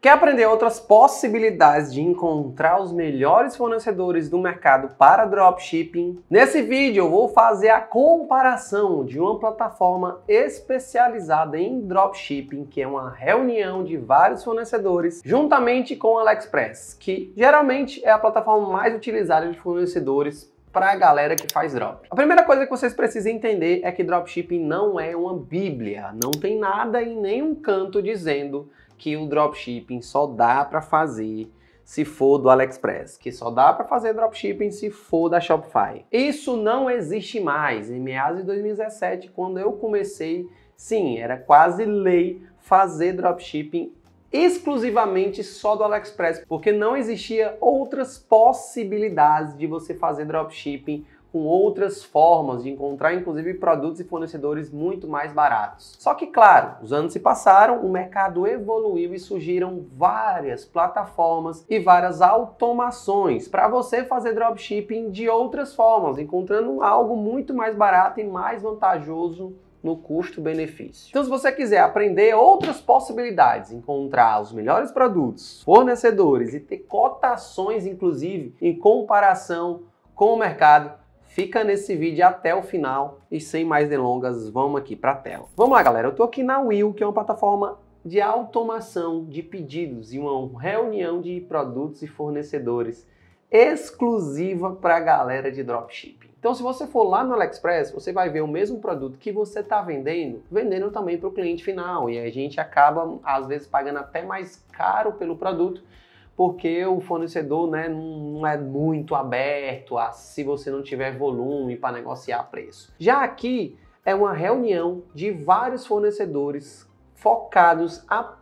Quer aprender outras possibilidades de encontrar os melhores fornecedores do mercado para dropshipping? Nesse vídeo eu vou fazer a comparação de uma plataforma especializada em dropshipping, que é uma reunião de vários fornecedores, juntamente com o AliExpress, que geralmente é a plataforma mais utilizada de fornecedores para a galera que faz drop. A primeira coisa que vocês precisam entender é que dropshipping não é uma bíblia, não tem nada em nenhum canto dizendo que o dropshipping só dá para fazer se for do AliExpress, que só dá para fazer dropshipping se for da Shopify. Isso não existe mais. Em meados de 2017, quando eu comecei, sim, era quase lei fazer dropshipping exclusivamente só do AliExpress, porque não existia outras possibilidades de você fazer dropshipping com outras formas de encontrar, inclusive, produtos e fornecedores muito mais baratos. Só que, claro, os anos se passaram, o mercado evoluiu e surgiram várias plataformas e várias automações para você fazer dropshipping de outras formas, encontrando algo muito mais barato e mais vantajoso no custo-benefício. Então, se você quiser aprender outras possibilidades, encontrar os melhores produtos, fornecedores e ter cotações, inclusive, em comparação com o mercado, Fica nesse vídeo até o final e sem mais delongas, vamos aqui para a tela. Vamos lá, galera. Eu estou aqui na Will, que é uma plataforma de automação de pedidos e uma reunião de produtos e fornecedores exclusiva para a galera de dropshipping. Então, se você for lá no AliExpress, você vai ver o mesmo produto que você está vendendo, vendendo também para o cliente final. E a gente acaba, às vezes, pagando até mais caro pelo produto porque o fornecedor né, não é muito aberto a se você não tiver volume para negociar preço. Já aqui é uma reunião de vários fornecedores focados apenas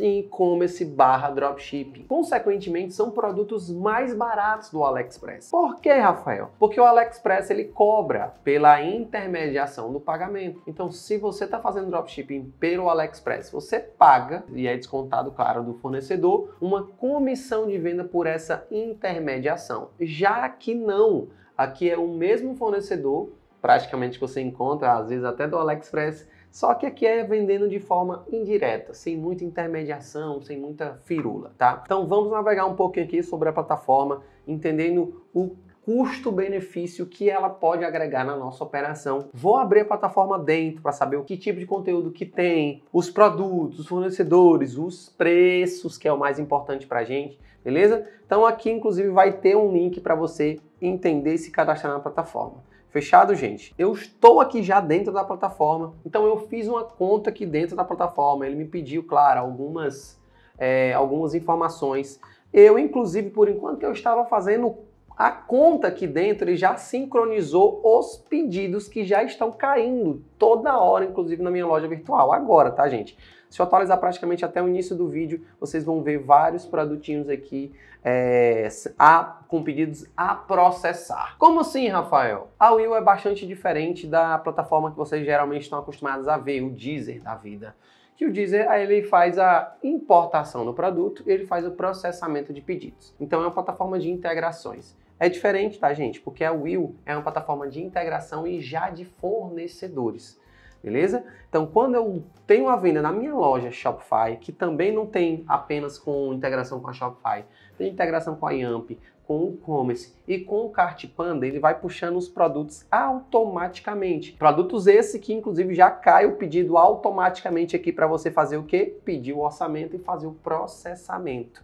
em e-commerce barra dropshipping. Consequentemente, são produtos mais baratos do AliExpress. Por que, Rafael? Porque o AliExpress ele cobra pela intermediação do pagamento. Então, se você está fazendo dropshipping pelo AliExpress, você paga, e é descontado, claro, do fornecedor, uma comissão de venda por essa intermediação. Já que não, aqui é o mesmo fornecedor, praticamente que você encontra, às vezes até do AliExpress, só que aqui é vendendo de forma indireta, sem muita intermediação, sem muita firula, tá? Então vamos navegar um pouquinho aqui sobre a plataforma, entendendo o custo-benefício que ela pode agregar na nossa operação. Vou abrir a plataforma dentro para saber o que tipo de conteúdo que tem, os produtos, os fornecedores, os preços, que é o mais importante para a gente, beleza? Então aqui inclusive vai ter um link para você entender e se cadastrar na plataforma. Fechado, gente? Eu estou aqui já dentro da plataforma, então eu fiz uma conta aqui dentro da plataforma. Ele me pediu, claro, algumas, é, algumas informações. Eu, inclusive, por enquanto que eu estava fazendo a conta aqui dentro, ele já sincronizou os pedidos que já estão caindo toda hora, inclusive na minha loja virtual. Agora, tá, gente? Se eu atualizar praticamente até o início do vídeo, vocês vão ver vários produtinhos aqui é, a, com pedidos a processar. Como assim, Rafael? A Will é bastante diferente da plataforma que vocês geralmente estão acostumados a ver, o Deezer da vida que o Deezer ele faz a importação do produto e ele faz o processamento de pedidos. Então é uma plataforma de integrações. É diferente, tá, gente? Porque a Will é uma plataforma de integração e já de fornecedores beleza? Então, quando eu tenho a venda na minha loja Shopify, que também não tem apenas com integração com a Shopify, tem integração com a Yamp, com o e-commerce e com o Cart Panda, ele vai puxando os produtos automaticamente. Produtos esse que inclusive já cai o pedido automaticamente aqui para você fazer o quê? Pedir o orçamento e fazer o processamento.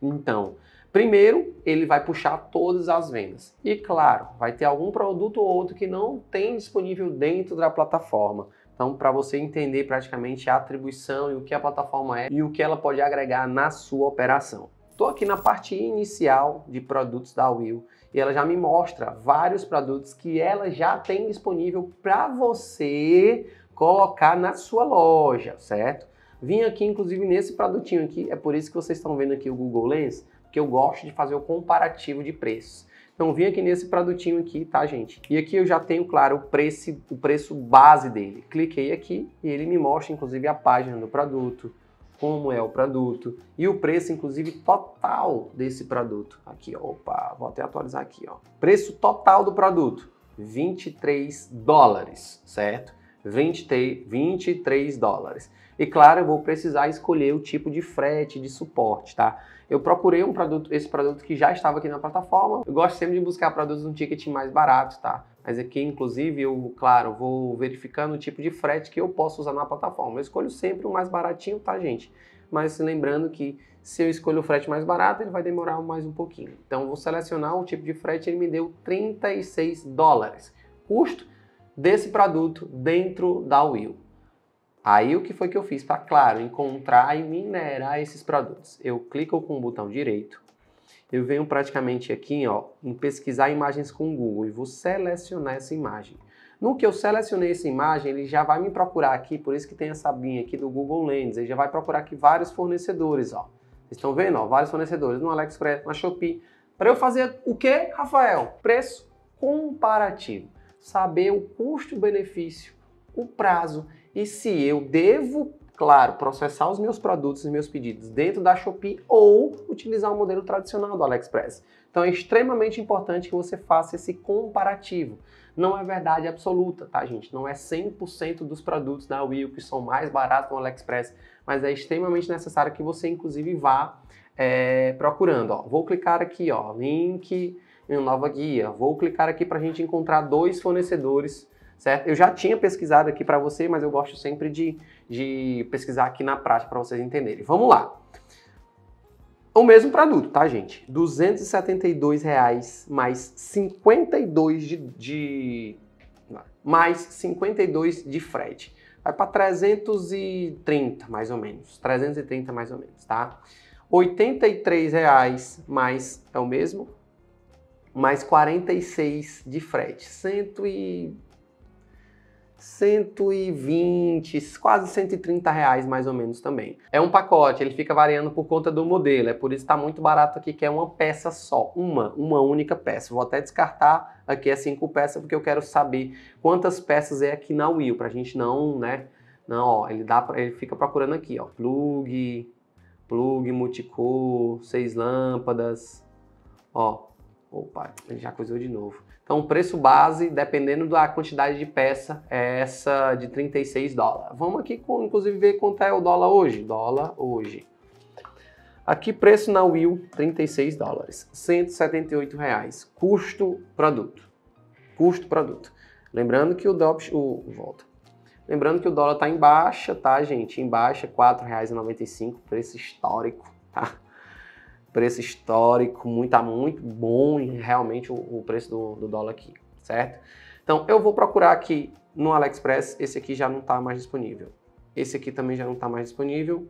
Então, Primeiro, ele vai puxar todas as vendas. E claro, vai ter algum produto ou outro que não tem disponível dentro da plataforma. Então, para você entender praticamente a atribuição e o que a plataforma é e o que ela pode agregar na sua operação. Estou aqui na parte inicial de produtos da Will e ela já me mostra vários produtos que ela já tem disponível para você colocar na sua loja, certo? Vim aqui, inclusive, nesse produtinho aqui, é por isso que vocês estão vendo aqui o Google Lens, que eu gosto de fazer o comparativo de preços. Então vim aqui nesse produtinho aqui, tá, gente? E aqui eu já tenho, claro, o preço, o preço base dele. Cliquei aqui e ele me mostra, inclusive, a página do produto, como é o produto e o preço, inclusive, total desse produto. Aqui, opa, vou até atualizar aqui, ó. Preço total do produto, 23 dólares, certo? 23 dólares. E claro, eu vou precisar escolher o tipo de frete, de suporte, tá? Eu procurei um produto, esse produto que já estava aqui na plataforma. Eu gosto sempre de buscar produtos um ticket mais barato, tá? Mas aqui, inclusive, eu, claro, vou verificando o tipo de frete que eu posso usar na plataforma. Eu escolho sempre o mais baratinho, tá, gente? Mas lembrando que se eu escolho o frete mais barato, ele vai demorar mais um pouquinho. Então, vou selecionar o tipo de frete, ele me deu 36 dólares. Custo desse produto dentro da Will. Aí o que foi que eu fiz para, claro, encontrar e minerar esses produtos? Eu clico com o botão direito, eu venho praticamente aqui ó, em pesquisar imagens com o Google e vou selecionar essa imagem. No que eu selecionei essa imagem, ele já vai me procurar aqui, por isso que tem essa abinha aqui do Google Lens, ele já vai procurar aqui vários fornecedores, ó. Vocês estão vendo, ó, vários fornecedores no AliExpress, na Shopee. Para eu fazer o que, Rafael? Preço comparativo. Saber o custo-benefício, o prazo e se eu devo, claro, processar os meus produtos e meus pedidos dentro da Shopee ou utilizar o modelo tradicional do AliExpress. Então é extremamente importante que você faça esse comparativo. Não é verdade absoluta, tá, gente? Não é 100% dos produtos da Will que são mais baratos no AliExpress, mas é extremamente necessário que você, inclusive, vá é, procurando. Ó. Vou clicar aqui, ó, link em nova guia. Vou clicar aqui para a gente encontrar dois fornecedores certo? Eu já tinha pesquisado aqui para você, mas eu gosto sempre de, de pesquisar aqui na prática para vocês entenderem. Vamos lá. O mesmo produto, tá, gente? 272 reais mais 52 de, de mais 52 de frete. Vai para 330, mais ou menos. 330 mais ou menos, tá? R$ reais mais é o mesmo, mais 46 de frete. 100 e 120, quase 130 reais mais ou menos também. É um pacote, ele fica variando por conta do modelo, é por isso que está muito barato aqui, que é uma peça só, uma, uma única peça. Vou até descartar aqui as cinco peças, porque eu quero saber quantas peças é aqui na Will, pra gente não, né, não, ó, ele, dá, ele fica procurando aqui, ó, plug, plug multicor, seis lâmpadas, ó, opa, ele já coisou de novo. Então, o preço base, dependendo da quantidade de peça, é essa de 36 dólares. Vamos aqui, inclusive, ver quanto é o dólar hoje. Dólar hoje. Aqui, preço na Will, 36 dólares. 178 reais. Custo produto. Custo produto. Lembrando que o drop... O, volta. Lembrando que o dólar está em baixa, tá, gente? Em baixa, R$ 4,95, preço histórico, tá? Preço histórico, muito, tá muito bom realmente o, o preço do, do, dólar aqui, certo? Então eu vou procurar aqui no AliExpress, esse aqui já não está mais disponível. Esse aqui também já não está mais disponível.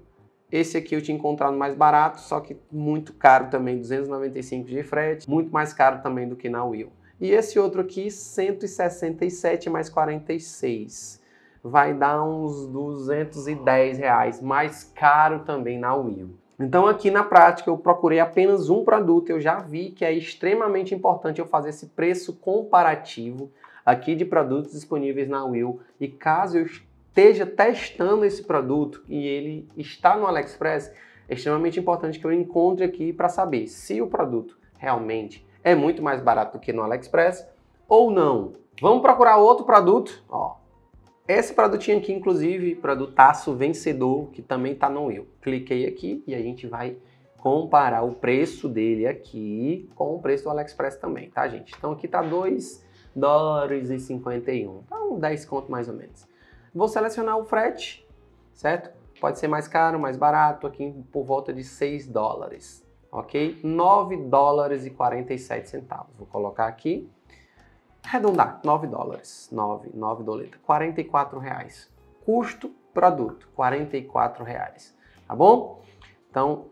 Esse aqui eu tinha encontrado mais barato, só que muito caro também, 295 de frete, muito mais caro também do que na Will. E esse outro aqui, 167 mais 46. Vai dar uns 210 reais, mais caro também na Will. Então aqui na prática eu procurei apenas um produto, eu já vi que é extremamente importante eu fazer esse preço comparativo aqui de produtos disponíveis na Will. E caso eu esteja testando esse produto e ele está no AliExpress, é extremamente importante que eu encontre aqui para saber se o produto realmente é muito mais barato do que no AliExpress ou não. Vamos procurar outro produto, ó, esse produtinho aqui, inclusive, produtaço vencedor, que também está no Will. Cliquei aqui e a gente vai comparar o preço dele aqui com o preço do AliExpress também, tá, gente? Então aqui tá 2 dólares e 51, tá uns 10 conto mais ou menos. Vou selecionar o frete, certo? Pode ser mais caro, mais barato, aqui por volta de 6 dólares, ok? 9 dólares e 47 centavos. Vou colocar aqui arredondar, 9 dólares, 9, 9 doleta, 44 reais. Custo produto, 44 reais, tá bom? Então,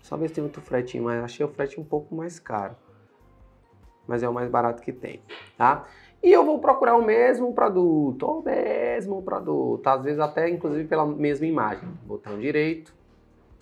só ver se tem outro fretinho, mas achei o frete um pouco mais caro. Mas é o mais barato que tem, tá? E eu vou procurar o mesmo produto, o mesmo produto, às vezes até inclusive pela mesma imagem. Botão direito,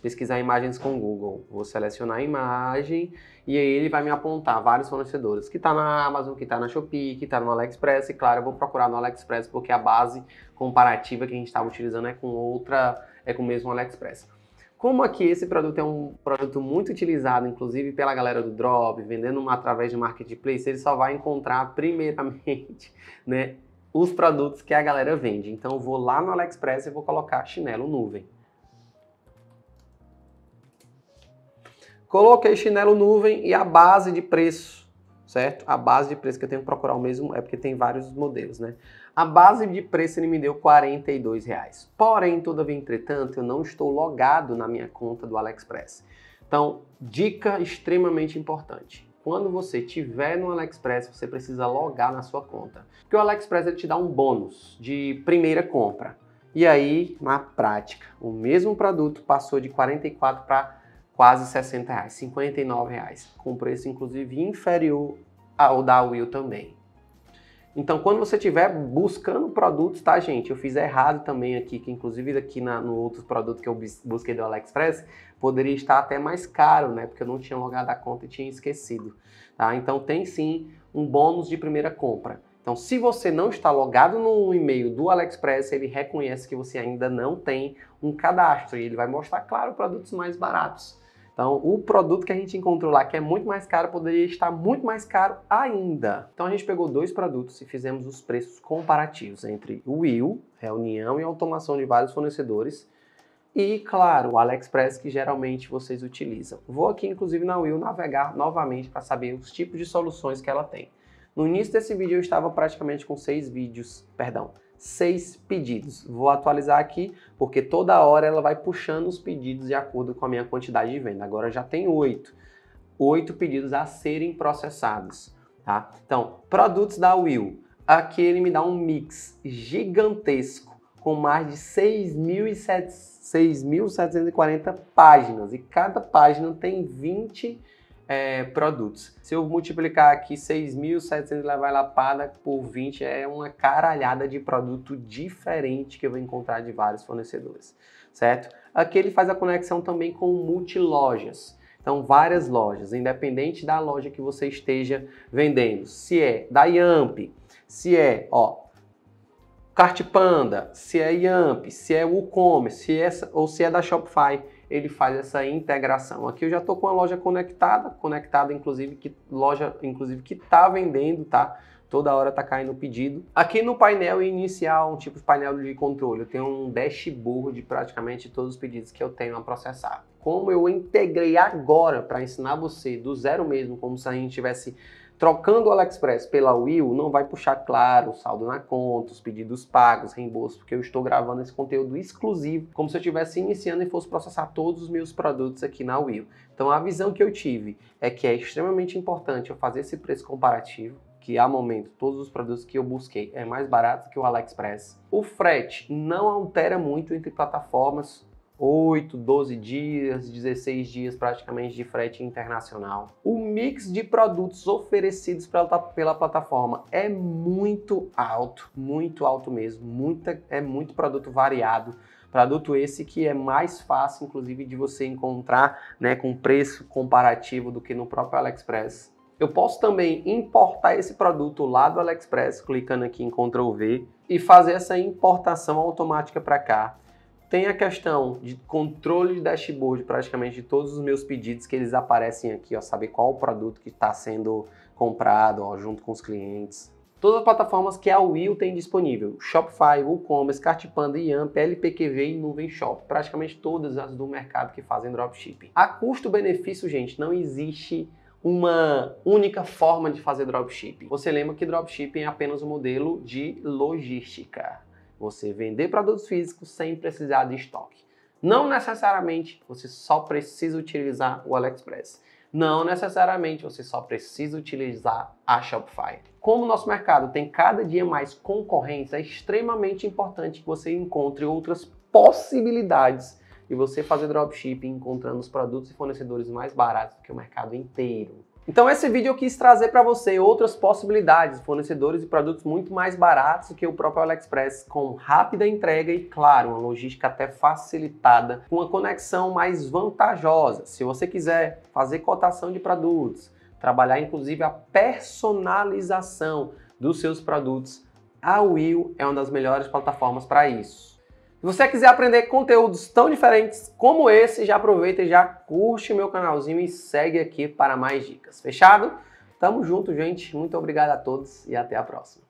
pesquisar imagens com o Google. Vou selecionar a imagem e aí ele vai me apontar vários fornecedores que está na Amazon, que está na Shopee, que está no AliExpress. E claro, eu vou procurar no AliExpress porque a base comparativa que a gente estava utilizando é com outra, é com o mesmo AliExpress. Como aqui esse produto é um produto muito utilizado, inclusive pela galera do Drop, vendendo através de marketplace, ele só vai encontrar primeiramente, né, os produtos que a galera vende. Então eu vou lá no AliExpress e vou colocar chinelo nuvem. Coloquei chinelo nuvem e a base de preço, certo? A base de preço que eu tenho que procurar o mesmo é porque tem vários modelos, né? A base de preço ele me deu 42 reais. Porém, todavia, entretanto, eu não estou logado na minha conta do AliExpress. Então, dica extremamente importante. Quando você tiver no AliExpress, você precisa logar na sua conta. Porque o AliExpress ele te dá um bônus de primeira compra. E aí, na prática, o mesmo produto passou de 44 para quase 60 reais, 59 reais, com preço inclusive inferior ao da Will também. Então, quando você estiver buscando produtos, tá, gente? Eu fiz errado também aqui, que inclusive aqui na, no outro produto que eu busquei do AliExpress, poderia estar até mais caro, né? Porque eu não tinha logado a conta e tinha esquecido, tá? Então, tem sim um bônus de primeira compra. Então, se você não está logado no e-mail do AliExpress, ele reconhece que você ainda não tem um cadastro e ele vai mostrar, claro, produtos mais baratos. Então, o produto que a gente encontrou lá, que é muito mais caro, poderia estar muito mais caro ainda. Então, a gente pegou dois produtos e fizemos os preços comparativos entre o Will, reunião e automação de vários fornecedores, e, claro, o AliExpress que geralmente vocês utilizam. Vou aqui, inclusive, na Will navegar novamente para saber os tipos de soluções que ela tem. No início desse vídeo eu estava praticamente com seis vídeos, perdão, seis pedidos. Vou atualizar aqui, porque toda hora ela vai puxando os pedidos de acordo com a minha quantidade de venda. Agora já tem oito. Oito pedidos a serem processados. Tá? Então, produtos da Will. Aqui ele me dá um mix gigantesco com mais de 6.740 páginas. E cada página tem 20 é, produtos. Se eu multiplicar aqui 6.700 levar lapada por 20, é uma caralhada de produto diferente que eu vou encontrar de vários fornecedores, certo? Aqui ele faz a conexão também com multilojas. Então, várias lojas, independente da loja que você esteja vendendo. Se é da Yamp, se é, ó, Cartpanda, se é Yamp, se é WooCommerce, se é, ou se é da Shopify ele faz essa integração. Aqui eu já estou com a loja conectada, conectada inclusive que loja inclusive que está vendendo, tá? Toda hora está caindo o pedido. Aqui no painel inicial, um tipo de painel de controle, eu tenho um dashboard de praticamente todos os pedidos que eu tenho a processar. Como eu integrei agora para ensinar você do zero mesmo, como se a gente tivesse Trocando o AliExpress pela Will, não vai puxar, claro, o saldo na conta, os pedidos pagos, reembolso, porque eu estou gravando esse conteúdo exclusivo, como se eu estivesse iniciando e fosse processar todos os meus produtos aqui na Will. Então a visão que eu tive é que é extremamente importante eu fazer esse preço comparativo, que a momento todos os produtos que eu busquei é mais barato que o AliExpress. O frete não altera muito entre plataformas, 8, 12 dias, 16 dias praticamente de frete internacional. O mix de produtos oferecidos pela, pela plataforma é muito alto, muito alto mesmo, muita, é muito produto variado. Produto esse que é mais fácil, inclusive, de você encontrar né, com preço comparativo do que no próprio AliExpress. Eu posso também importar esse produto lá do AliExpress, clicando aqui em Ctrl V, e fazer essa importação automática para cá. Tem a questão de controle de dashboard praticamente de todos os meus pedidos que eles aparecem aqui, ó, saber qual o produto que está sendo comprado ó, junto com os clientes. Todas as plataformas que a Will tem disponível, Shopify, WooCommerce, Cartpanda, Yamp, LPQV e Nuvem Shop, praticamente todas as do mercado que fazem dropshipping. A custo-benefício, gente, não existe uma única forma de fazer dropshipping. Você lembra que dropshipping é apenas um modelo de logística você vender produtos físicos sem precisar de estoque. Não necessariamente você só precisa utilizar o AliExpress. Não necessariamente você só precisa utilizar a Shopify. Como o nosso mercado tem cada dia mais concorrência, é extremamente importante que você encontre outras possibilidades de você fazer dropshipping encontrando os produtos e fornecedores mais baratos do que o mercado inteiro. Então esse vídeo eu quis trazer para você outras possibilidades, fornecedores e produtos muito mais baratos que o próprio AliExpress, com rápida entrega e, claro, uma logística até facilitada, com uma conexão mais vantajosa. Se você quiser fazer cotação de produtos, trabalhar inclusive a personalização dos seus produtos, a Will é uma das melhores plataformas para isso. Se você quiser aprender conteúdos tão diferentes como esse, já aproveita e já curte meu canalzinho e segue aqui para mais dicas. Fechado? Tamo junto, gente. Muito obrigado a todos e até a próxima.